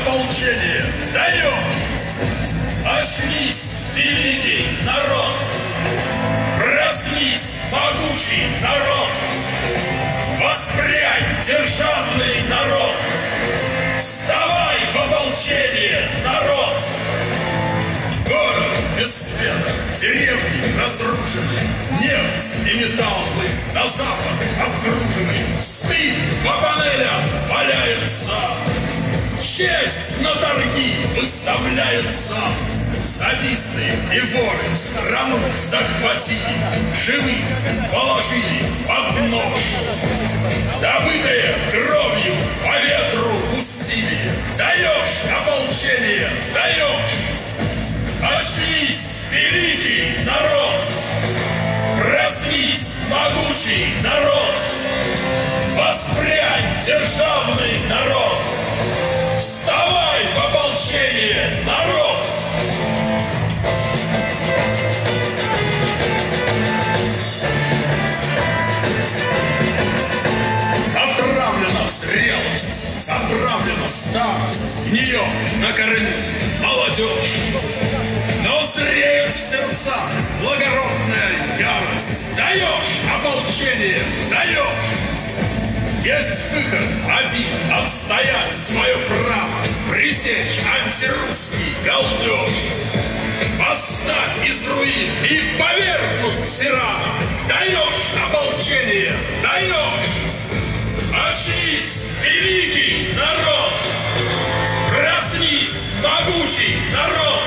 даешь ополчение, даешь. Очнись, великий народ, проснись, могучий народ, воспрянь, державный народ, вставай в ополчение, народ. Город без света, деревни разрушены, нефть и металлы на запад окружены, стыд по панелям валяется, честь на торги выставляется. Садисты и воры страну захватили, живых положили под нож. Добытое кровью по ветру пустили, даешь ополчение, даешь. Очнись, великий народ! Проснись, могучий народ! Воспрянь, державный народ! Вставай в ополчение, народ! Отравлена зрелость, затравлена старость, нее на корню молодежь. Но зреет в сердцах благородная ярость. Даешь ополчение, даешь. Есть выход один, отстоять свое право, пресечь антирусский галдеж, восстать из руин и повергнуть тирана. Даешь ополчение, даешь. Очнись, великий народ! Проснись, могучий народ!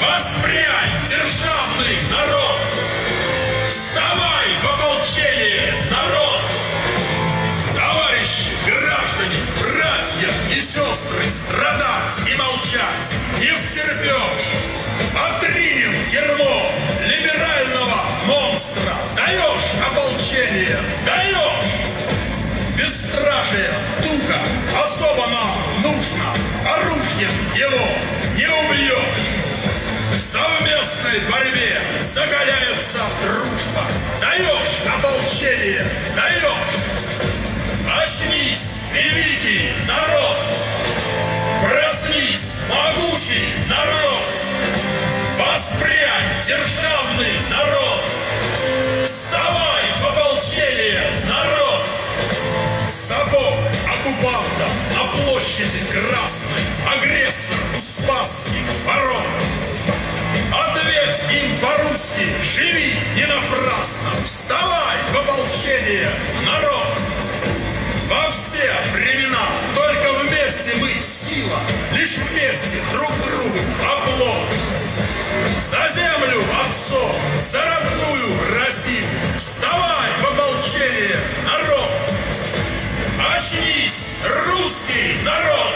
Воспрянь, державный народ! Вставай в ополчение, народ! Братья и сестры, страдать и молчать не втерпешь! Отринем дерьмо либерального монстра! Даешь ополчение, даешь! Бесстрашие духа особо нам нужно. Оружием его не убьешь. В совместной борьбе закаляется дружба. Даешь ополчение, даешь. Очнись, великий народ. Проснись, могучий народ. Воспрянь, державный народ. Вставай в ополчение, народ. Сапог оккупанта на площади Красной, агрессор у Спасских ворот. Ответь им по-русски, живи не напрасно, вставай в ополчение, народ. Во все времена только вместе мы сила, лишь вместе друг другу оплот. За землю отцов, за родную Россию, вставай в ополчение, народ. Очнись, русский народ!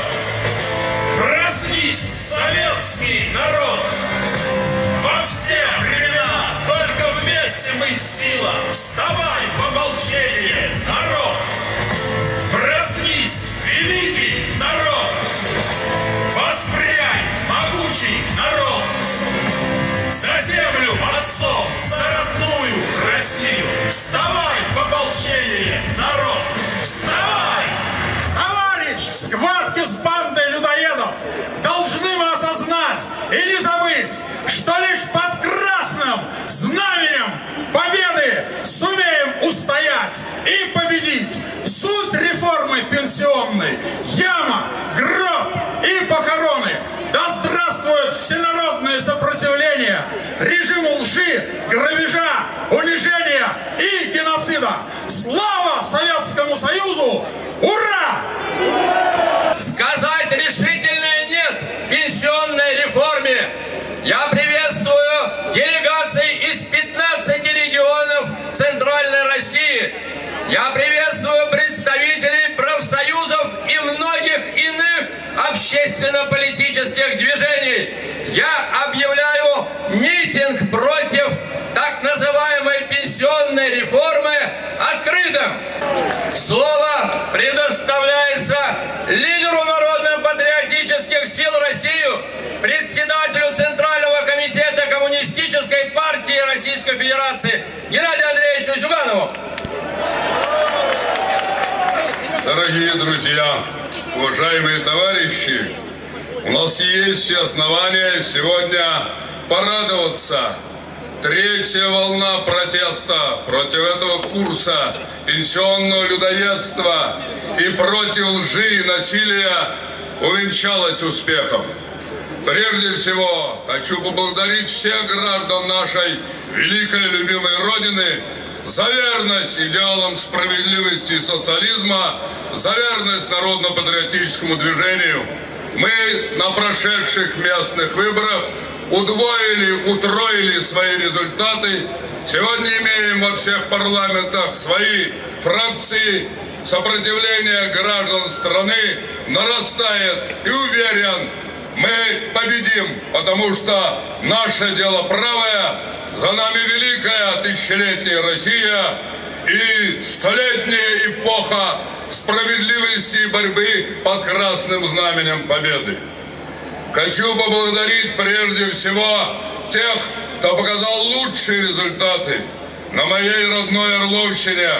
Проснись, советский народ! Во все времена только вместе мы сила! Вставай в ополчение, реформы пенсионной – яма, гроб и похороны. Да здравствует всенародное сопротивление режиму лжи, грабежа, унижения и геноцида. Слава Советскому Союзу! Ура! Сказать решительное «нет» пенсионной реформе. Я приветствую делегации из 15 регионов Центральной России. Я приветствую представителей профсоюзов и многих иных общественно-политических движений. Я объявляю митинг против так называемой пенсионной реформы открытым. Слово предоставляется лидеру народно-патриотических сил России, председателю Центрального комитета Коммунистической партии Российской Федерации Геннадию Андреевичу Зюганову. Дорогие друзья, уважаемые товарищи, у нас есть все основания сегодня порадоваться. Третья волна протеста против этого курса пенсионного людоедства и против лжи и насилия увенчалась успехом. Прежде всего, хочу поблагодарить всех граждан нашей великой любимой Родины за верность идеалам справедливости и социализма, за верность народно-патриотическому движению. Мы на прошедших местных выборах удвоили, утроили свои результаты. Сегодня имеем во всех парламентах свои фракции. Сопротивление граждан страны нарастает и уверен, мы победим, потому что наше дело правое, за нами великая тысячелетняя Россия и столетняя эпоха справедливости и борьбы под красным знаменем победы. Хочу поблагодарить прежде всего тех, кто показал лучшие результаты. На моей родной Орловщине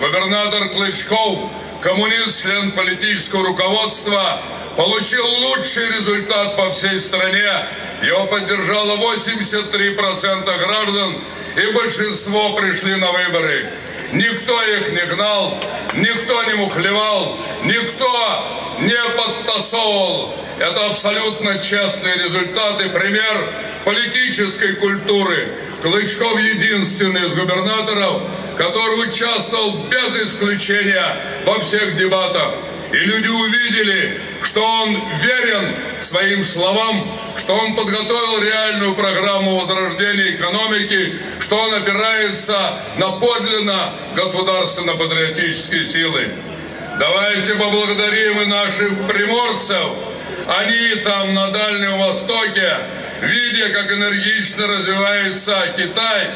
губернатор Клычков, коммунист, член политического руководства, получил лучший результат по всей стране. Его поддержало 83% граждан, и большинство пришли на выборы. Никто их не гнал, никто не мухлевал, никто не подтасовывал. Это абсолютно честные результаты, пример политической культуры. Клычков единственный из губернаторов, который участвовал без исключения во всех дебатах. И люди увидели, что он верен своим словам, что он подготовил реальную программу возрождения экономики, что он опирается на подлинно государственно-патриотические силы. Давайте поблагодарим и наших приморцев. Они там на Дальнем Востоке, видя, как энергично развивается Китай,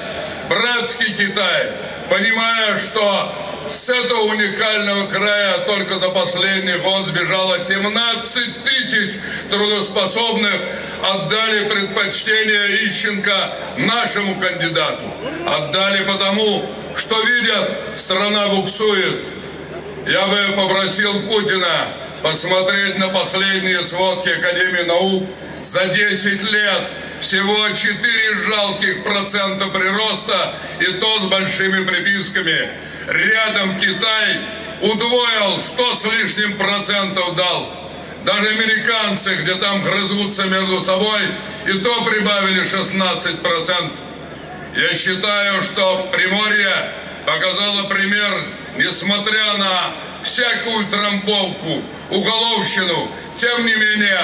братский Китай, понимая, что с этого уникального края только за последний год сбежало 17 тысяч трудоспособных. Отдали предпочтение Ищенко нашему кандидату. Отдали потому, что видят, страна буксует. Я бы попросил Путина посмотреть на последние сводки Академии наук за 10 лет всего 4 жалких процента прироста, и то с большими приписками. Рядом Китай удвоил 100 с лишним процентов дал. Даже американцы, где там грызутся между собой, и то прибавили 16 процентов. Я считаю, что Приморье показало пример, несмотря на всякую трамбовку, уголовщину, тем не менее,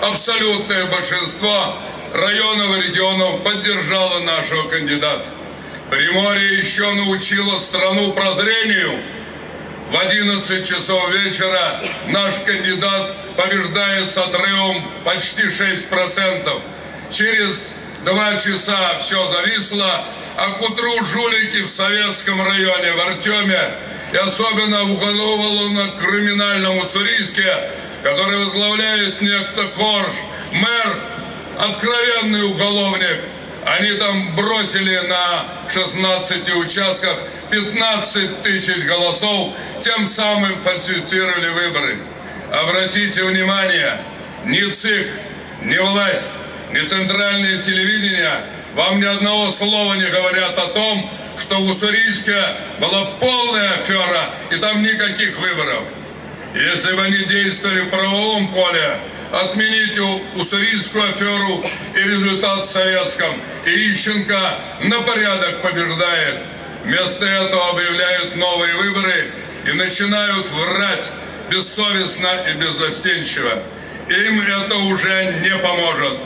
абсолютное большинство районов и регионов поддержало нашего кандидата. Приморье еще научило страну прозрению. В 11 часов вечера наш кандидат побеждает с отрывом почти 6%. Через два часа все зависло, а к утру жулики в Советском районе, в Артеме, и особенно в уголовно-криминальном Уссурийске, который возглавляет некто Корж, мэр, откровенный уголовник – они там бросили на 16 участках 15 тысяч голосов, тем самым фальсифицировали выборы. Обратите внимание, ни ЦИК, ни власть, ни центральное телевидение вам ни одного слова не говорят о том, что в Уссурийске была полная афера и там никаких выборов. Если бы они действовали в правовом поле, отмените уссурийскую аферу и результат в советском. И Ищенко на порядок побеждает. Вместо этого объявляют новые выборы и начинают врать бессовестно и беззастенчиво. Им это уже не поможет.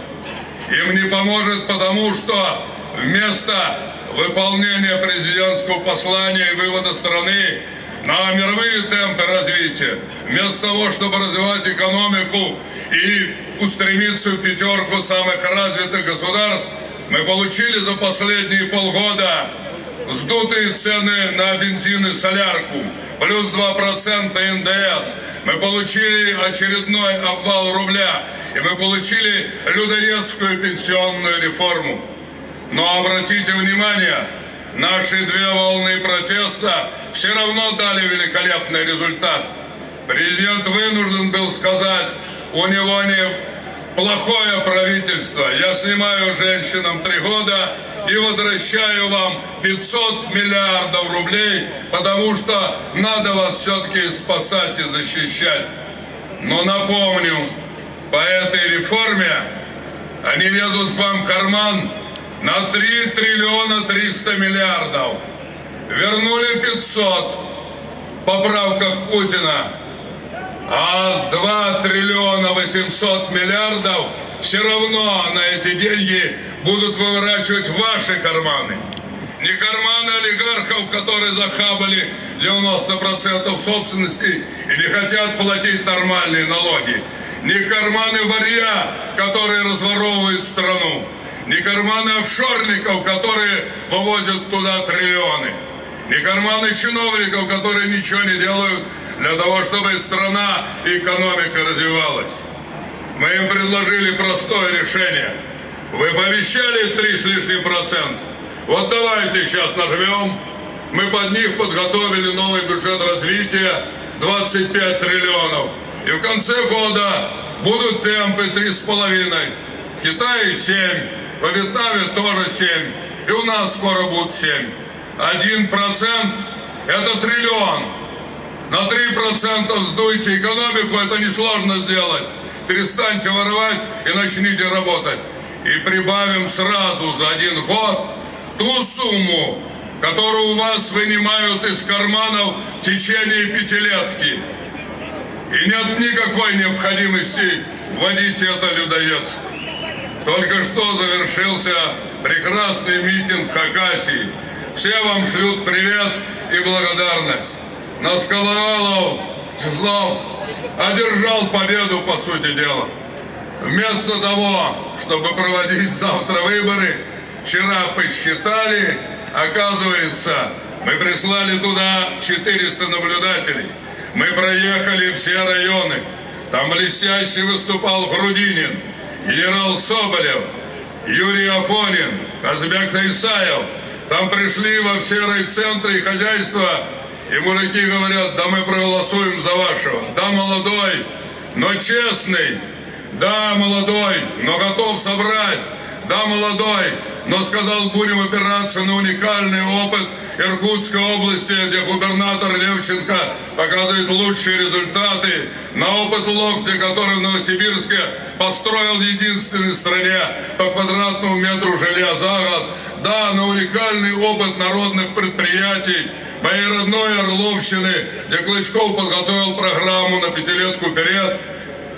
Им не поможет потому, что вместо выполнения президентского послания и вывода страны на мировые темпы развития, вместо того, чтобы развивать экономику и устремиться в пятерку самых развитых государств, мы получили за последние полгода вздутые цены на бензин и солярку, плюс 2% НДС. Мы получили очередной обвал рубля, и мы получили людоедскую пенсионную реформу. Но обратите внимание, наши две волны протеста все равно дали великолепный результат – Президент вынужден был сказать, у него не плохое правительство. Я снимаю женщинам три года и возвращаю вам 500 миллиардов рублей, потому что надо вас все-таки спасать и защищать. Но напомню, по этой реформе они лезут к вам в карман на 3 триллиона 300 миллиардов. Вернули 500 в поправках Путина. А 2 триллиона 800 миллиардов все равно на эти деньги будут выворачивать ваши карманы. Не карманы олигархов, которые захабали 90% собственности или хотят платить нормальные налоги. Не карманы варья, которые разворовывают страну. Не карманы офшорников, которые вывозят туда триллионы. Не карманы чиновников, которые ничего не делают для того, чтобы страна и экономика развивалась. Мы им предложили простое решение. Вы пообещали три с лишним процент. Вот давайте сейчас нажмем. Мы под них подготовили новый бюджет развития 25 триллионов. И в конце года будут темпы три с половиной. В Китае 7, во Вьетнаме тоже 7. И у нас скоро будет 7. Один процент – это триллион. На 3% сдуйте экономику, это несложно сделать. Перестаньте воровать и начните работать. И прибавим сразу за один год ту сумму, которую у вас вынимают из карманов в течение пятилетки. И нет никакой необходимости вводить это людоедство. Только что завершился прекрасный митинг в Хакасии. Все вам шлют привет и благодарность. Наскаловалов Числав одержал победу, по сути дела. Вместо того, чтобы проводить завтра выборы, вчера посчитали, оказывается, мы прислали туда 400 наблюдателей. Мы проехали все районы. Там блестяще выступал Грудинин, генерал Соболев, Юрий Афонин, Казбек Таисаев. Там пришли во все райцентры и хозяйства и мужики говорят, да мы проголосуем за вашего. Да, молодой, но честный. Да, молодой, но готов собрать. Да, молодой, но сказал, будем опираться на уникальный опыт Иркутской области, где губернатор Левченко показывает лучшие результаты, на опыт Локти, который в Новосибирске построил единственной стране по квадратному метру жилья за год, да, на уникальный опыт народных предприятий, моей родной Орловщины, где Клычков подготовил программу на пятилетку вперед,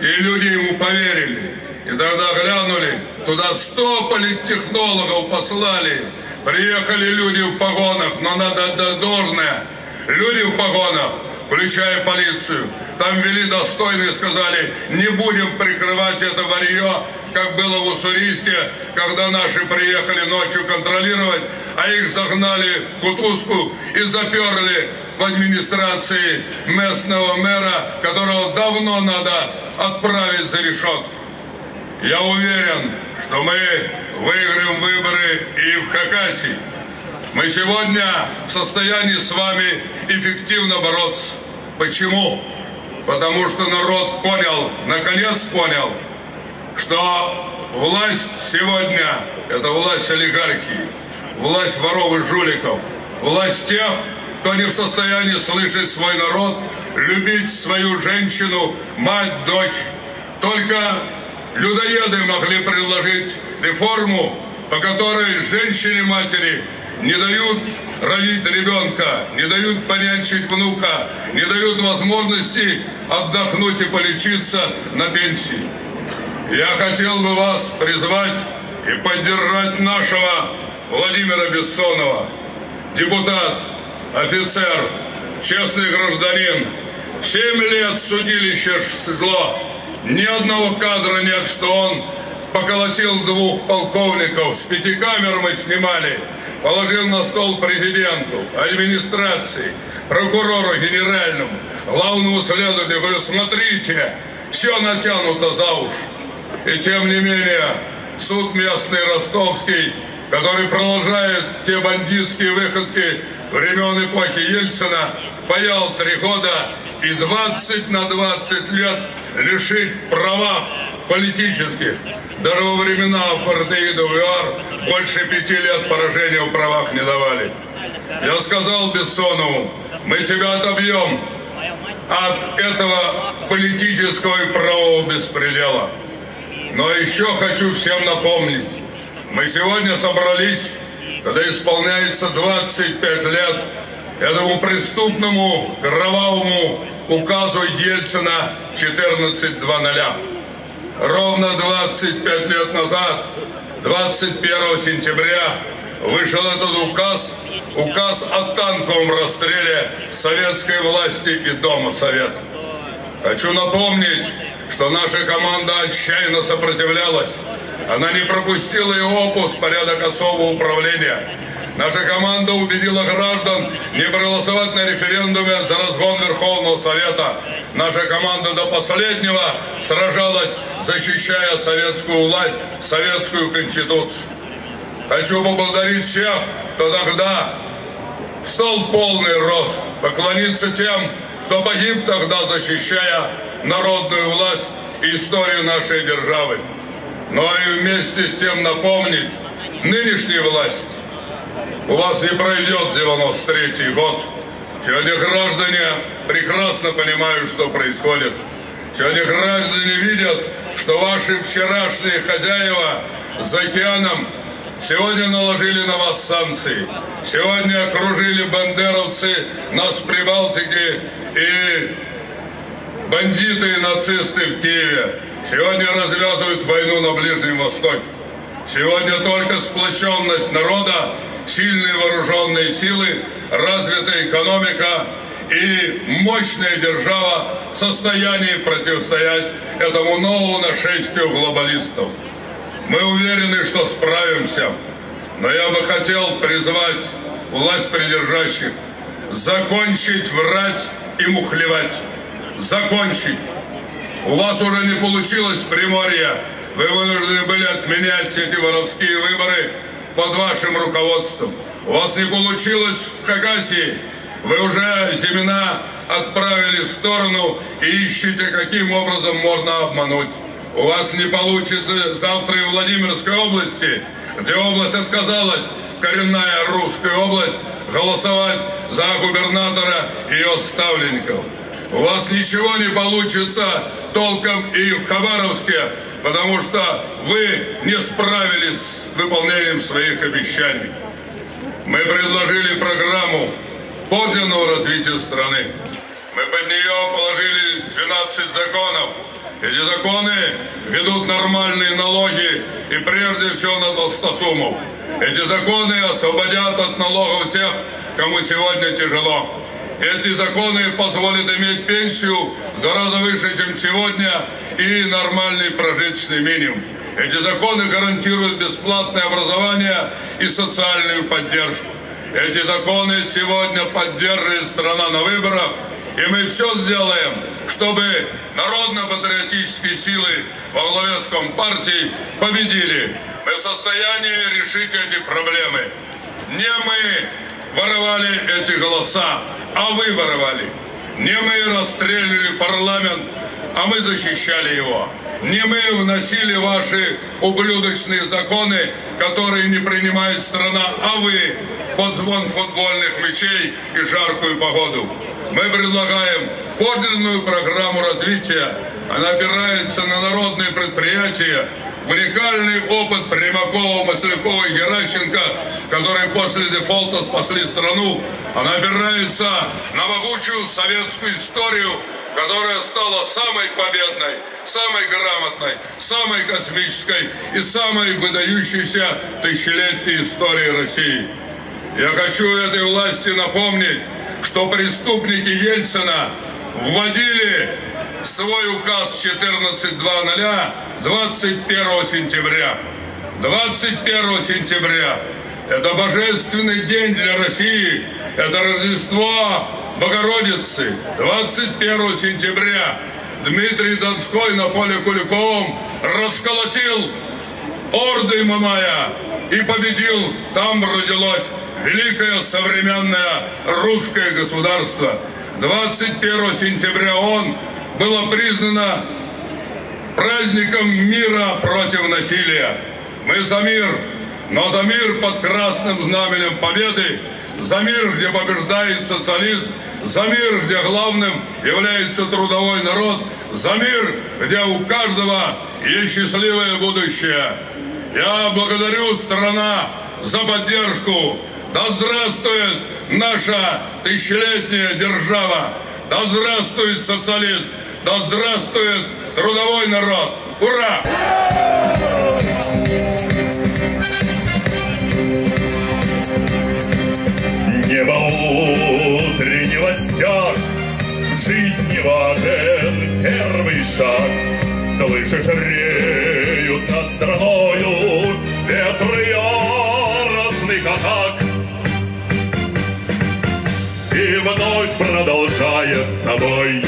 и люди ему поверили. И тогда глянули, туда сто политтехнологов послали, приехали люди в погонах, но надо отдать должное. Люди в погонах включая полицию. Там вели достойные, сказали, не будем прикрывать это варье, как было в Уссурийске, когда наши приехали ночью контролировать, а их загнали в Кутузку и заперли в администрации местного мэра, которого давно надо отправить за решетку. Я уверен, что мы выиграем выборы и в Хакасии. Мы сегодня в состоянии с вами эффективно бороться. Почему? Потому что народ понял, наконец понял, что власть сегодня – это власть олигархии, власть воров и жуликов, власть тех, кто не в состоянии слышать свой народ, любить свою женщину, мать, дочь. Только людоеды могли предложить реформу, по которой женщине-матери – не дают родить ребенка, не дают понянчить внука, не дают возможности отдохнуть и полечиться на пенсии. Я хотел бы вас призвать и поддержать нашего Владимира Бессонова, депутат, офицер, честный гражданин. Семь лет судилище шло, ни одного кадра нет, что он поколотил двух полковников, с пяти камер мы снимали – положил на стол президенту, администрации, прокурору генеральному, главному следователю, говорю, смотрите, все натянуто за уши. И тем не менее, суд местный ростовский, который продолжает те бандитские выходки времен эпохи Ельцина, паял три года, и 20 на 20 лет лишить права политических. Даже во времена апартеида ЮАР больше пяти лет поражения в правах не давали. Я сказал Бессонову, мы тебя отобьем от этого политического и правового беспредела. Но еще хочу всем напомнить, мы сегодня собрались, когда исполняется 25 лет этому преступному кровавому указу Ельцина 14.2.0. Ровно 25 лет назад, 21 сентября, вышел этот указ, указ о танковом расстреле советской власти и Дома Совет. Хочу напомнить, что наша команда отчаянно сопротивлялась. Она не пропустила и опус порядок особого управления – Наша команда убедила граждан не проголосовать на референдуме за разгон Верховного Совета. Наша команда до последнего сражалась, защищая советскую власть, советскую конституцию. Хочу поблагодарить всех, кто тогда стал полный рост, поклониться тем, кто погиб тогда, защищая народную власть и историю нашей державы. Но и вместе с тем напомнить нынешней власти, у вас не пройдет 93-й год. Сегодня граждане прекрасно понимают, что происходит. Сегодня граждане видят, что ваши вчерашние хозяева за океаном сегодня наложили на вас санкции. Сегодня окружили бандеровцы нас в Прибалтике и бандиты и нацисты в Киеве. Сегодня развязывают войну на Ближнем Востоке. Сегодня только сплоченность народа сильные вооруженные силы, развитая экономика и мощная держава в состоянии противостоять этому новому нашествию глобалистов. Мы уверены, что справимся, но я бы хотел призвать власть придержащих закончить врать и мухлевать. Закончить. У вас уже не получилось Приморье. Вы вынуждены были отменять эти воровские выборы под вашим руководством. У вас не получилось в Хакасии. Вы уже семена отправили в сторону и ищете, каким образом можно обмануть. У вас не получится завтра и в Владимирской области, где область отказалась, коренная русская область, голосовать за губернатора и ее ставленников. У вас ничего не получится толком и в Хабаровске, потому что вы не справились с выполнением своих обещаний. Мы предложили программу подлинного развития страны. Мы под нее положили 12 законов. Эти законы ведут нормальные налоги и прежде всего на толстосумов. Эти законы освободят от налогов тех, кому сегодня тяжело. Эти законы позволят иметь пенсию в два выше, чем сегодня, и нормальный прожиточный минимум. Эти законы гарантируют бесплатное образование и социальную поддержку. Эти законы сегодня поддерживает страна на выборах, и мы все сделаем, чтобы народно-патриотические силы во главе с Компартией победили. Мы в состоянии решить эти проблемы. Не мы воровали эти голоса, а вы воровали. Не мы расстреливали парламент, а мы защищали его. Не мы вносили ваши ублюдочные законы, которые не принимает страна, а вы под звон футбольных мячей и жаркую погоду. Мы предлагаем подлинную программу развития. Она опирается на народные предприятия, уникальный опыт Примакова, Маслякова и Геращенко, которые после дефолта спасли страну, она опирается на могучую советскую историю, которая стала самой победной, самой грамотной, самой космической и самой выдающейся тысячелетней истории России. Я хочу этой власти напомнить, что преступники Ельцина вводили свой указ 14.2.0 21 сентября. 21 сентября. Это божественный день для России. Это Рождество Богородицы. 21 сентября Дмитрий Донской на поле Куликовом расколотил орды Мамая и победил. Там родилось великое современное русское государство. 21 сентября ООН было признано праздником мира против насилия. Мы за мир, но за мир под красным знаменем победы, за мир, где побеждает социализм, за мир, где главным является трудовой народ, за мир, где у каждого есть счастливое будущее. Я благодарю страна за поддержку. Да здравствует наша тысячелетняя держава. Да здравствует социализм. Да здравствует трудовой народ. Ура! Небо утреннего стяг, жизни важен первый шаг. Слышишь, реют над страною ветры яростных атак. И вновь продолжает собой,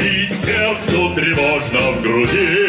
и сердцу тревожно в груди,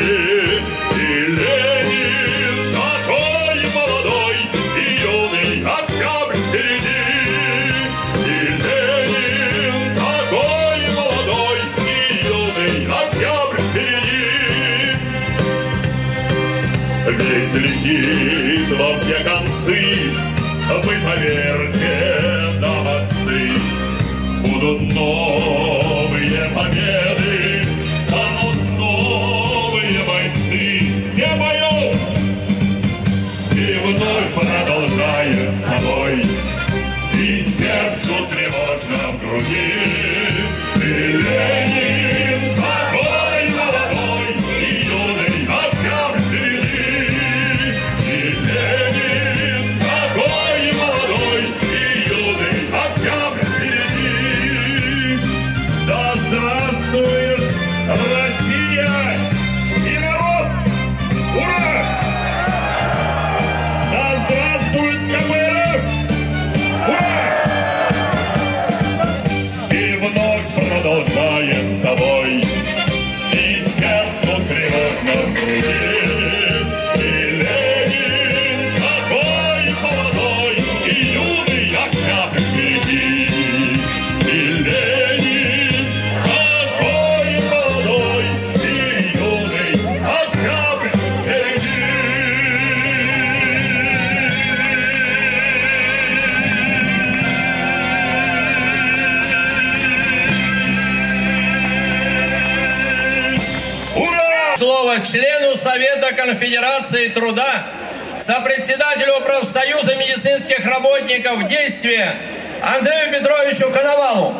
Конфедерации труда, сопредседателю профсоюза медицинских работников действия Андрею Петровичу Коновалу.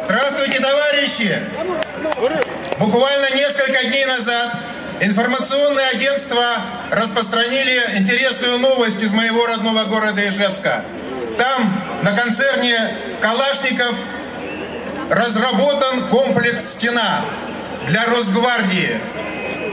Здравствуйте, товарищи! Буквально несколько дней назад информационные агентства распространили интересную новость из моего родного города Ижевска. Там на концерне Калашников разработан комплекс «Стена» для Росгвардии.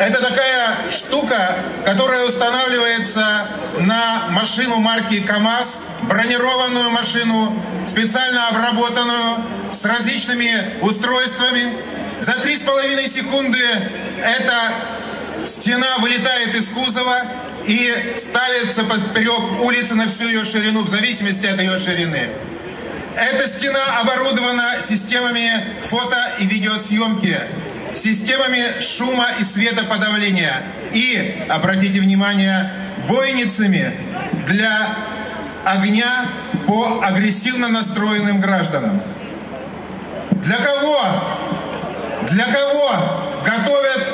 Это такая штука, которая устанавливается на машину марки КАМАЗ, бронированную машину, специально обработанную, с различными устройствами. За три с половиной секунды эта стена вылетает из кузова и ставится поперек улицы на всю ее ширину, в зависимости от ее ширины. Эта стена оборудована системами фото- и видеосъемки, системами шума и светоподавления и, обратите внимание, бойницами для огня по агрессивно настроенным гражданам. Для кого? Для кого готовят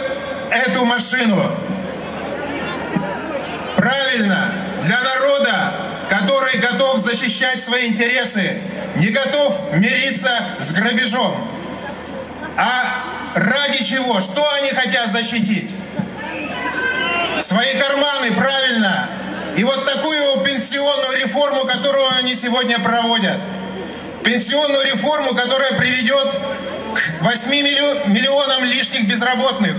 эту машину? Правильно, для народа, который готов защищать свои интересы, не готов мириться с грабежом. А ради чего? Что они хотят защитить? Свои карманы, правильно. И вот такую пенсионную реформу, которую они сегодня проводят. Пенсионную реформу, которая приведет к 8 миллионам лишних безработных.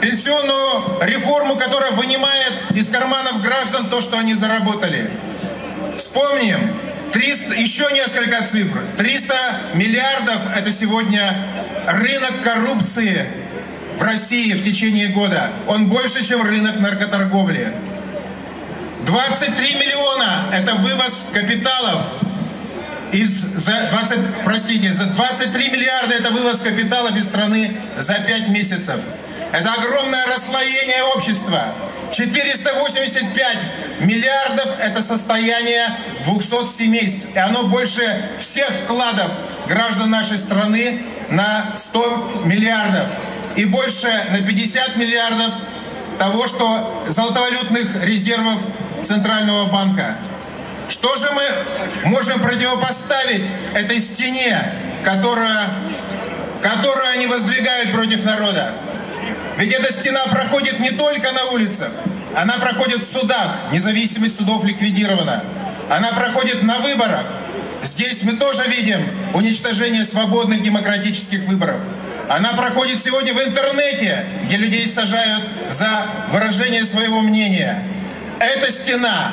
Пенсионную реформу, которая вынимает из карманов граждан то, что они заработали. Вспомним, 300, еще несколько цифр. 300 миллиардов – это сегодня рынок коррупции в России в течение года. Он больше, чем рынок наркоторговли. 23 миллиона – это вывоз капиталов. из за 20, простите, за 23 миллиарда это вывоз капиталов из страны за 5 месяцев. Это огромное расслоение общества. 485 миллиардов – это состояние 200 семейств. И оно больше всех вкладов граждан нашей страны на 100 миллиардов. И больше на 50 миллиардов того, что золотовалютных резервов Центрального банка. Что же мы можем противопоставить этой стене, которая, которую они воздвигают против народа? Ведь эта стена проходит не только на улицах, она проходит в судах, независимость судов ликвидирована. Она проходит на выборах. Здесь мы тоже видим уничтожение свободных демократических выборов. Она проходит сегодня в интернете, где людей сажают за выражение своего мнения. Эта стена,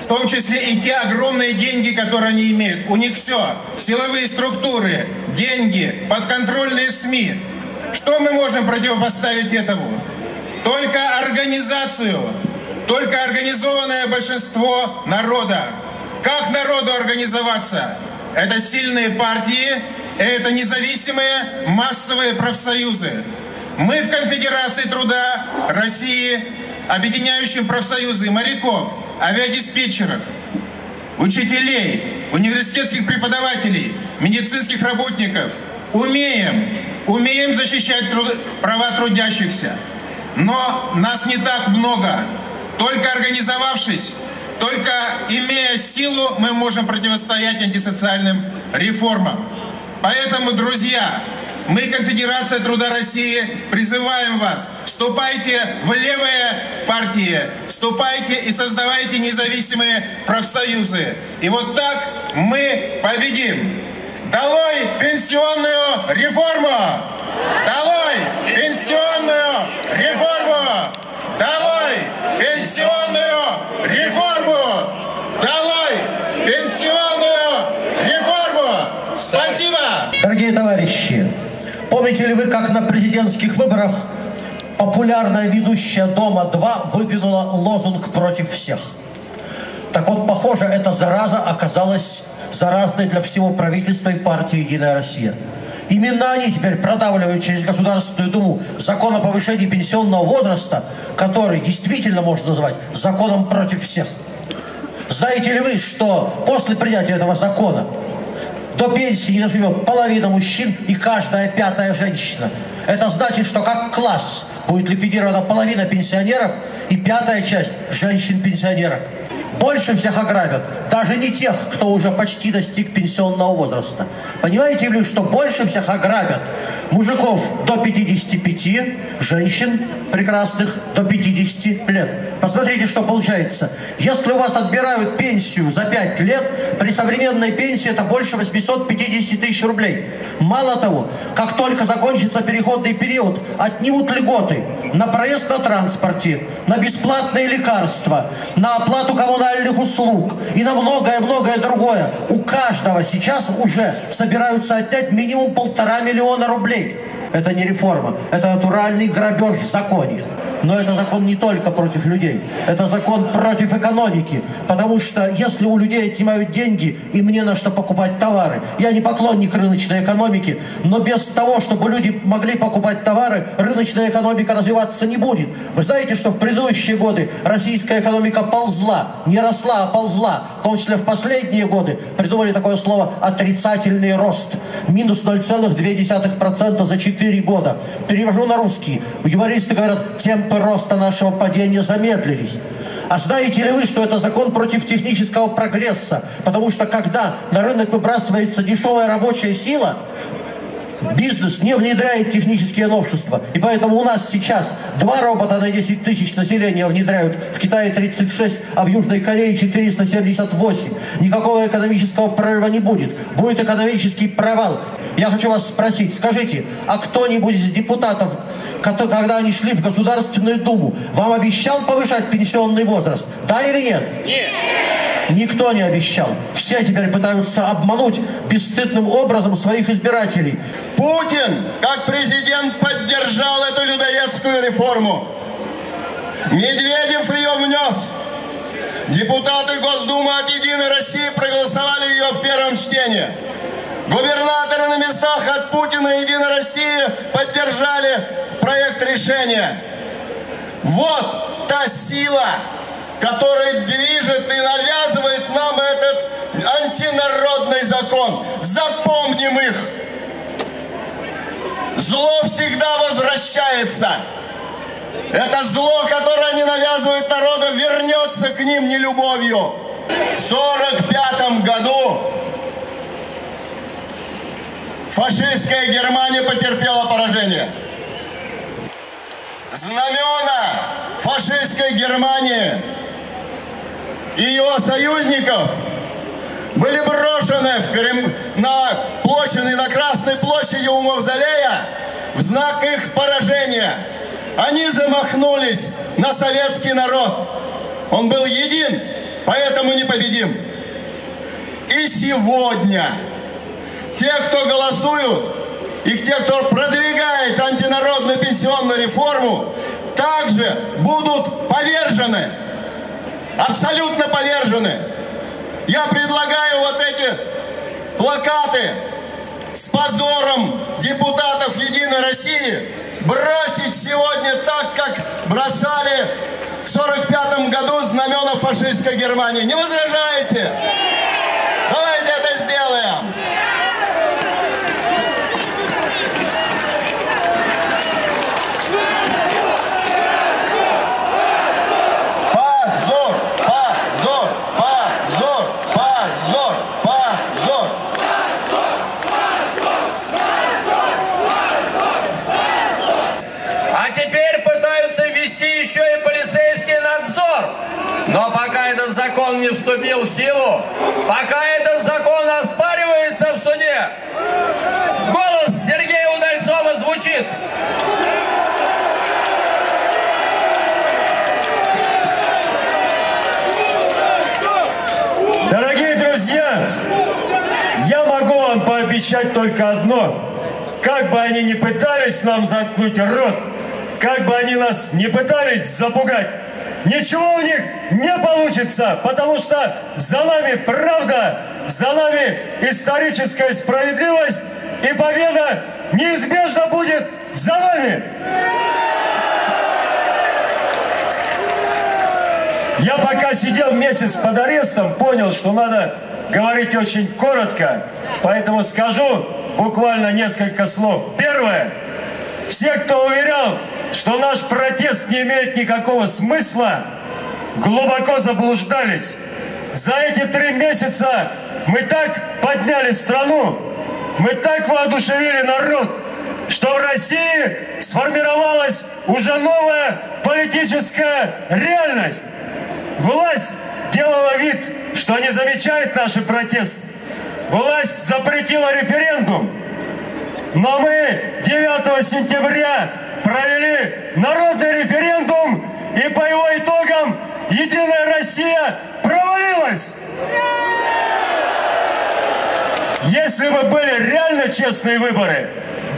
в том числе и те огромные деньги, которые они имеют, у них все, силовые структуры, деньги, подконтрольные СМИ – что мы можем противопоставить этому? Только организацию, только организованное большинство народа. Как народу организоваться? Это сильные партии, это независимые массовые профсоюзы. Мы в Конфедерации труда России, объединяющим профсоюзы моряков, авиадиспетчеров, учителей, университетских преподавателей, медицинских работников, умеем умеем защищать труд... права трудящихся. Но нас не так много. Только организовавшись, только имея силу, мы можем противостоять антисоциальным реформам. Поэтому, друзья, мы, Конфедерация труда России, призываем вас, вступайте в левые партии, вступайте и создавайте независимые профсоюзы. И вот так мы победим. Долой пенсионную реформу! Долой пенсионную реформу! Долой пенсионную реформу! Долой пенсионную реформу! Спасибо! Дорогие товарищи, помните ли вы, как на президентских выборах популярная ведущая «Дома-2» выдвинула лозунг против всех? Так вот, похоже, эта зараза оказалась заразной для всего правительства и партии «Единая Россия». Именно они теперь продавливают через Государственную Думу закон о повышении пенсионного возраста, который действительно можно назвать законом против всех. Знаете ли вы, что после принятия этого закона до пенсии не доживет половина мужчин и каждая пятая женщина. Это значит, что как класс будет ликвидирована половина пенсионеров и пятая часть женщин-пенсионерок больше всех ограбят даже не тех, кто уже почти достиг пенсионного возраста. Понимаете ли, что больше всех ограбят мужиков до 55, женщин прекрасных до 50 лет. Посмотрите, что получается. Если у вас отбирают пенсию за 5 лет, при современной пенсии это больше 850 тысяч рублей. Мало того, как только закончится переходный период, отнимут льготы на проезд на транспорте, на бесплатные лекарства, на оплату коммунальных услуг и на многое-многое другое. У каждого сейчас уже собираются отнять минимум полтора миллиона рублей. Это не реформа, это натуральный грабеж в законе. Но это закон не только против людей. Это закон против экономики. Потому что если у людей отнимают деньги, им не на что покупать товары. Я не поклонник рыночной экономики, но без того, чтобы люди могли покупать товары, рыночная экономика развиваться не будет. Вы знаете, что в предыдущие годы российская экономика ползла, не росла, а ползла. В том числе в последние годы придумали такое слово «отрицательный рост». Минус 0,2% за 4 года. Перевожу на русский. Юмористы говорят, темп темпы роста нашего падения замедлились. А знаете ли вы, что это закон против технического прогресса? Потому что когда на рынок выбрасывается дешевая рабочая сила, бизнес не внедряет технические новшества. И поэтому у нас сейчас два робота на 10 тысяч населения внедряют. В Китае 36, а в Южной Корее 478. Никакого экономического прорыва не будет. Будет экономический провал. Я хочу вас спросить, скажите, а кто-нибудь из депутатов когда они шли в Государственную Думу, вам обещал повышать пенсионный возраст? Да или нет? Нет. Никто не обещал. Все теперь пытаются обмануть бесстыдным образом своих избирателей. Путин, как президент, поддержал эту людоедскую реформу. Медведев ее внес. Депутаты Госдумы от «Единой России» проголосовали ее в первом чтении. Губернаторы на местах от Путина и «Единой России» поддержали проект решения. Вот та сила, которая движет и навязывает нам этот антинародный закон. Запомним их. Зло всегда возвращается. Это зло, которое они навязывают народу, вернется к ним нелюбовью. В 45 году фашистская Германия потерпела поражение. Знамена фашистской Германии и его союзников были брошены в Крым, на площади, на Красной площади у Мавзолея в знак их поражения. Они замахнулись на советский народ. Он был един, поэтому непобедим. И сегодня те, кто голосуют, и те, кто продвигает антинародную пенсионную реформу, также будут повержены. Абсолютно повержены. Я предлагаю вот эти плакаты с позором депутатов Единой России бросить сегодня так, как бросали в 45 году знамена фашистской Германии. Не возражаете? Давайте это сделаем. Позор, позор, позор, позор, позор. А теперь пытаются ввести еще и полицейский надзор. Но пока закон не вступил в силу, пока этот закон оспаривается в суде, голос Сергея Удальцова звучит. Дорогие друзья, я могу вам пообещать только одно. Как бы они ни пытались нам заткнуть рот, как бы они нас не пытались запугать, ничего у них не получится, потому что за нами правда, за нами историческая справедливость, и победа неизбежно будет за нами. Я пока сидел месяц под арестом, понял, что надо говорить очень коротко, поэтому скажу буквально несколько слов. Первое. Все, кто уверял, что наш протест не имеет никакого смысла, глубоко заблуждались. За эти три месяца мы так подняли страну, мы так воодушевили народ, что в России сформировалась уже новая политическая реальность. Власть делала вид, что не замечает наши протесты. Власть запретила референдум. Но мы 9 сентября провели народный референдум, и по его итогам Единая Россия провалилась. Если бы были реально честные выборы,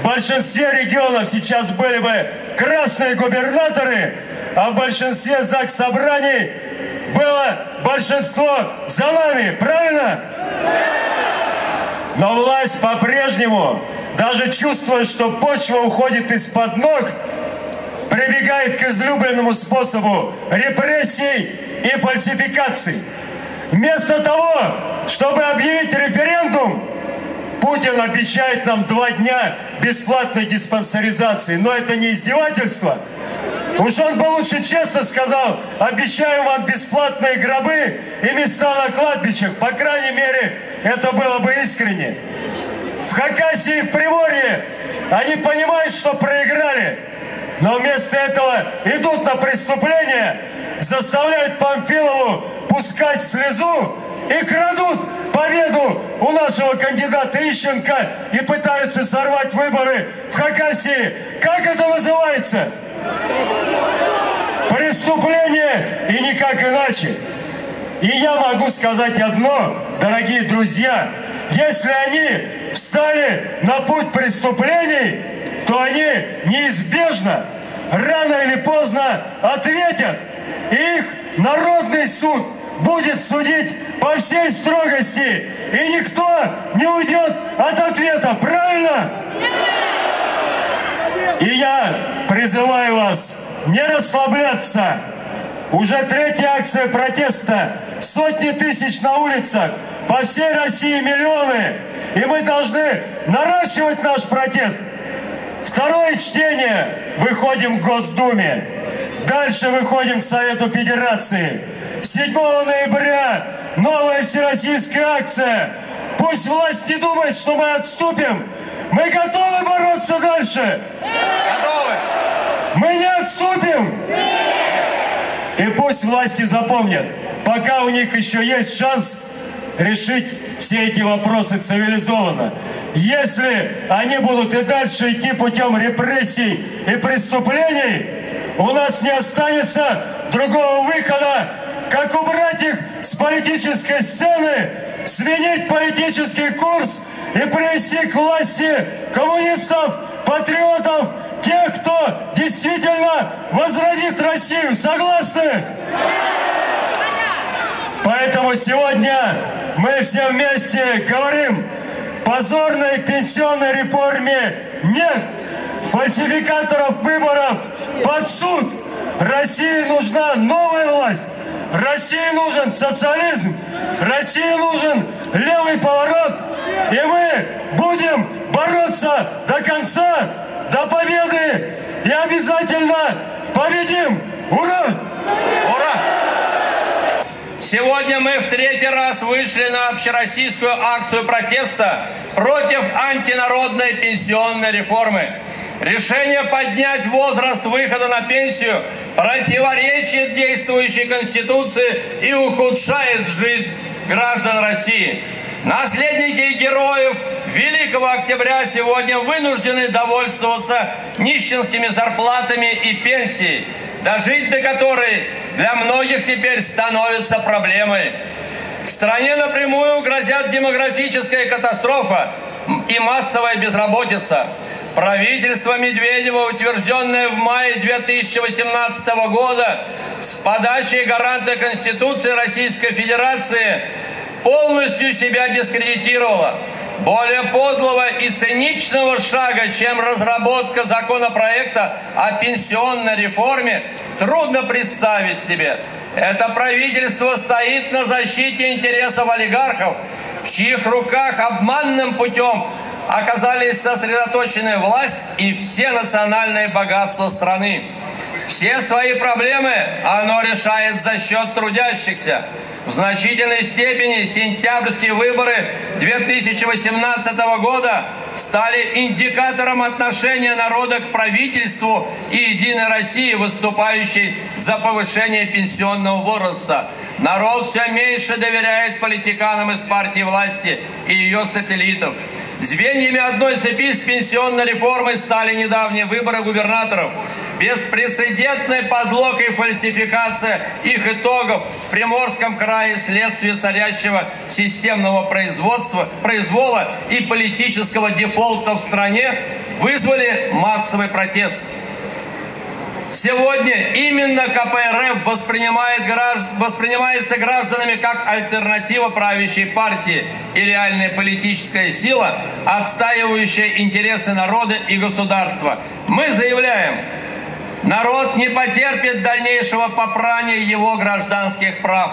в большинстве регионов сейчас были бы красные губернаторы, а в большинстве ЗАГС собраний было большинство за нами, правильно? Но власть по-прежнему, даже чувствуя, что почва уходит из-под ног, прибегает к излюбленному способу репрессий и фальсификаций. Вместо того, чтобы объявить референдум, Путин обещает нам два дня бесплатной диспансеризации. Но это не издевательство. Уж он бы лучше честно сказал, обещаю вам бесплатные гробы и места на кладбищах. По крайней мере, это было бы искренне. В Хакасии в Приморье они понимают, что проиграли. Но вместо этого идут на преступление, заставляют Памфилову пускать слезу и крадут победу у нашего кандидата Ищенко и пытаются сорвать выборы в Хакасии. Как это называется? Преступление и никак иначе. И я могу сказать одно, дорогие друзья, если они встали на путь преступлений, то они неизбежно, рано или поздно ответят. И их народный суд будет судить по всей строгости, и никто не уйдет от ответа, правильно? И я призываю вас не расслабляться. Уже третья акция протеста. Сотни тысяч на улицах. По всей России миллионы. И мы должны наращивать наш протест. Второе чтение. Выходим к Госдуме. Дальше выходим к Совету Федерации. 7 ноября новая всероссийская акция. Пусть власть не думает, что мы отступим. Мы готовы бороться дальше. Готовы? Мы не отступим. И пусть власти запомнят, пока у них еще есть шанс решить все эти вопросы цивилизованно. Если они будут и дальше идти путем репрессий и преступлений, у нас не останется другого выхода, как убрать их с политической сцены, сменить политический курс и привести к власти коммунистов, патриотов, тех, кто действительно возродит Россию. Согласны? Поэтому сегодня мы все вместе говорим, позорной пенсионной реформе нет. Фальсификаторов выборов под суд. России нужна новая власть. России нужен социализм. России нужен левый поворот. И мы будем бороться до конца, до победы. И обязательно победим. Ура! Ура! Сегодня мы в третий раз вышли на общероссийскую акцию протеста против антинародной пенсионной реформы. Решение поднять возраст выхода на пенсию противоречит действующей Конституции и ухудшает жизнь граждан России. Наследники героев Великого Октября сегодня вынуждены довольствоваться нищенскими зарплатами и пенсией, дожить до которой для многих теперь становится проблемой. Стране напрямую грозят демографическая катастрофа и массовая безработица. Правительство Медведева, утвержденное в мае 2018 года с подачей гаранта Конституции Российской Федерации, полностью себя дискредитировало. Более подлого и циничного шага, чем разработка законопроекта о пенсионной реформе, трудно представить себе. Это правительство стоит на защите интересов олигархов, в чьих руках обманным путем оказались сосредоточены власть и все национальные богатства страны. Все свои проблемы оно решает за счет трудящихся. В значительной степени сентябрьские выборы 2018 года стали индикатором отношения народа к правительству и Единой России, выступающей за повышение пенсионного возраста. Народ все меньше доверяет политиканам из партии власти и ее сателлитов. Звеньями одной цепи с пенсионной реформой стали недавние выборы губернаторов. Беспрецедентная подлог и фальсификация их итогов в Приморском крае следствие царящего системного производства, произвола и политического дефолта в стране вызвали массовый протест. Сегодня именно КПРФ воспринимает, воспринимается гражданами как альтернатива правящей партии и реальная политическая сила, отстаивающая интересы народа и государства. Мы заявляем, народ не потерпит дальнейшего попрания его гражданских прав.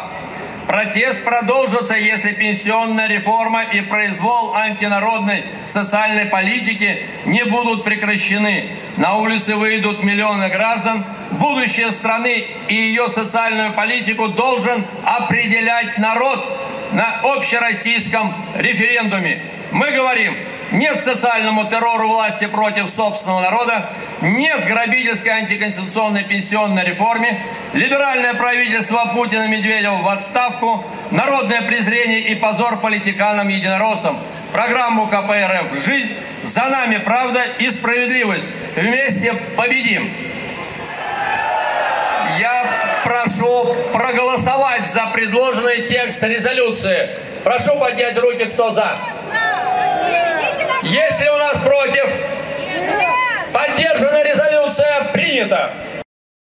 Протест продолжится, если пенсионная реформа и произвол антинародной социальной политики не будут прекращены. На улицы выйдут миллионы граждан. Будущее страны и ее социальную политику должен определять народ на общероссийском референдуме. Мы говорим, нет социальному террору власти против собственного народа, нет грабительской антиконституционной пенсионной реформе, либеральное правительство Путина Медведева в отставку, народное презрение и позор политиканам-единороссам, программу КПРФ «Жизнь», за нами правда и справедливость. Вместе победим! Я прошу проголосовать за предложенный текст резолюции. Прошу поднять руки, кто за. Если у нас против, поддержана резолюция принята.